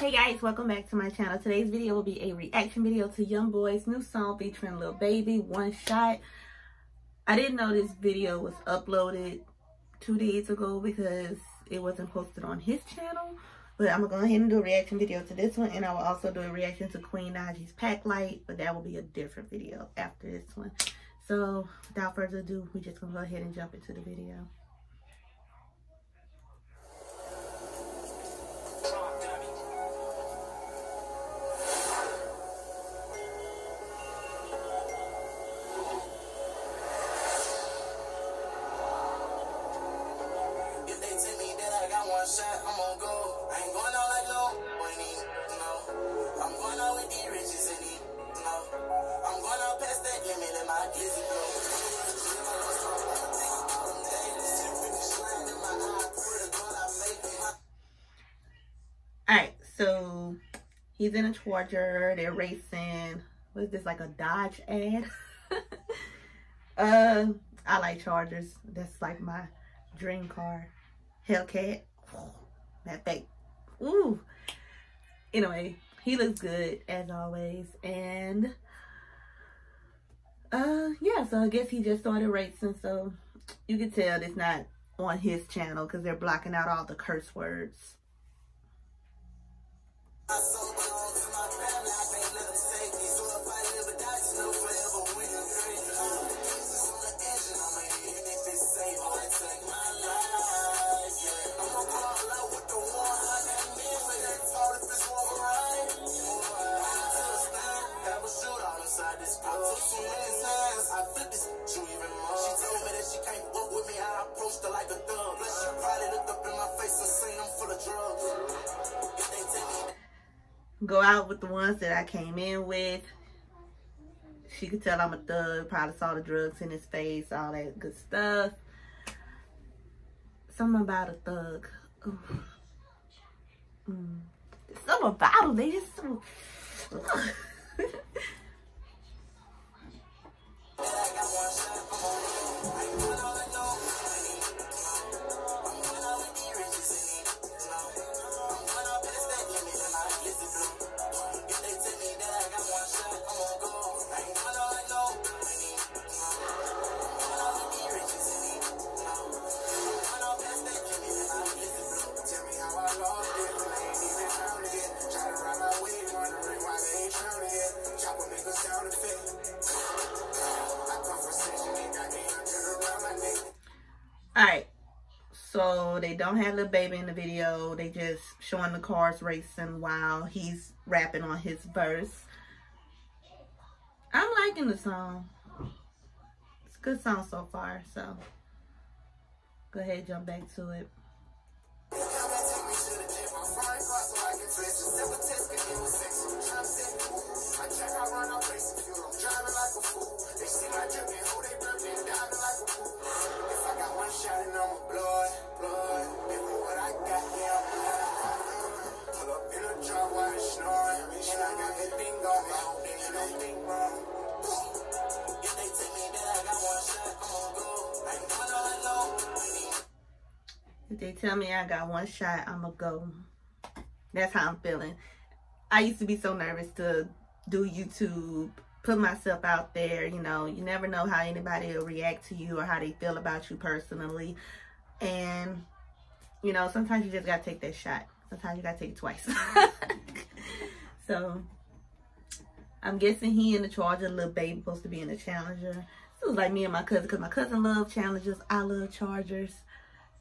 Hey guys, welcome back to my channel. Today's video will be a reaction video to Young Boy's new song featuring Lil Baby, One Shot. I didn't know this video was uploaded two days ago because it wasn't posted on his channel. But I'm going to go ahead and do a reaction video to this one. And I will also do a reaction to Queen Naija's Pack Light. But that will be a different video after this one. So without further ado, we're just going to go ahead and jump into the video. With these riches and these, no. I'm going out past that limit and my blow. Alright, so he's in a Charger, they're racing, what is this, like a Dodge ad? uh, I like Chargers, that's like my dream car. Hellcat that thing. Ooh. Anyway, he looks good as always. And uh yeah, so I guess he just started racing. So you can tell it's not on his channel because they're blocking out all the curse words. Go out with the ones that I came in with. She could tell I'm a thug. Probably saw the drugs in his face, all that good stuff. Something about a thug. Mm. Something about them. They just so... All right. They don't have the baby in the video. They just showing the cars racing while he's rapping on his verse. I'm liking the song. It's a good song so far. So go ahead, jump back to it. They tell me I got one shot, I'ma go. That's how I'm feeling. I used to be so nervous to do YouTube, put myself out there. You know, you never know how anybody will react to you or how they feel about you personally. And, you know, sometimes you just got to take that shot. Sometimes you got to take it twice. so, I'm guessing he in the Charger, little baby supposed to be in the Challenger. It was like me and my cousin, because my cousin love Challengers. I love Chargers.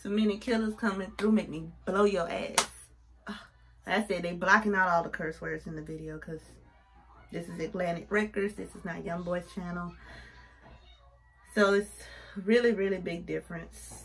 Too many killers coming through make me blow your ass. I said they blocking out all the curse words in the video because this is Atlantic Records. This is not Young Boy's channel. So it's really, really big difference.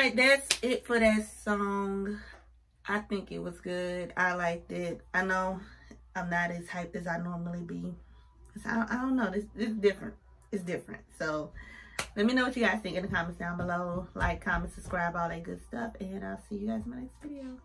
right that's it for that song. I think it was good. I liked it. I know i'm not as hyped as i normally be. I don't, I don't know. This, this is different it's different. So let me know what you guys think in the comments down below. Like comment subscribe all that good stuff. And i'll see you guys in my next video